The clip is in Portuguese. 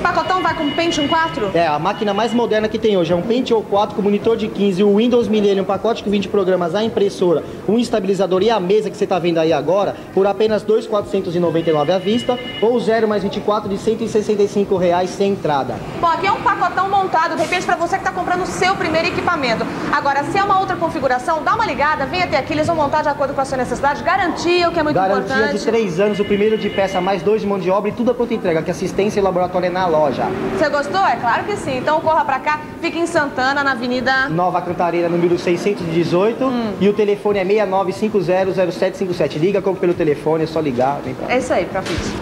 pacotão vai com Pentium 4? É, a máquina mais moderna que tem hoje. É um Pentium 4 com monitor de 15, o Windows Millennium, um pacote com 20 programas, a impressora, um estabilizador e a mesa que você está vendo aí agora, por apenas 2.499 à vista, ou 0 mais 24 de 165 reais sem entrada. Bom, aqui é um pacotão montado, de repente, para você que está comprando o seu primeiro equipamento. Agora, se é uma outra configuração, dá uma ligada, vem até aqui, eles vão montar de acordo com a sua necessidade. Garantia, o que é muito Garantia importante. Garantia de 3 anos, o primeiro de peça, mais dois de mão de obra e tudo a pronta entrega, que assistência e laboratório é na loja. Você gostou? É claro que sim. Então corra para cá, fica em Santana, na Avenida... Nova Cantareira, número 618, hum. e o telefone é 69500757. Liga, compra pelo telefone, é só ligar. Vem pra É isso aí, Profit.